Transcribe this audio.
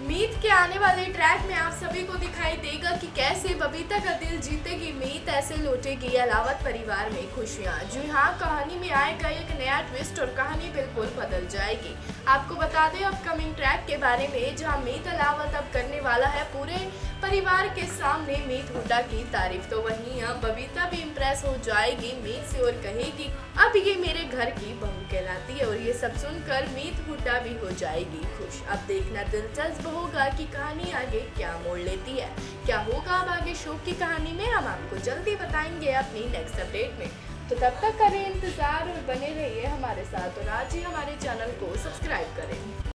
मीत के आने वाले ट्रैक में आप सभी को दिखाई देगा कि कैसे बबीता का दिल जीतेगी मीत, ऐसे लौटेगी अलावत परिवार में खुशियाँ। जी हाँ कहानी में आएगा एक नया ट्विस्ट और कहानी बिल्कुल बदल जाएगी। आपको बता दें अपकमिंग ट्रैक के बारे में, जहाँ मीत अलावत अब करने वाला है पूरे परिवार के सामने मीत हुड्डा की तारीफ़ तो वहीं अब बबीता भी इम्प्रेस हो जाएगी। मीत से और कहेगी, अब ये मेरे घर की बहू कहलाती है और ये सब सुनकर मीत हुड्डा भी हो जाएगी खुश। अब देखना दिलचस्प होगा कि कहानी आगे क्या मोड़ लेती है। क्या होगा अब आगे शो की कहानी में? हम आपको जल्दी बताएँगे अपनी नेक्स्ट अपडेट में। तो तब तक करें इंतज़ार और बने रहिए हमारे साथ और आज ही हमारे चैनल को सब्सक्राइब करें।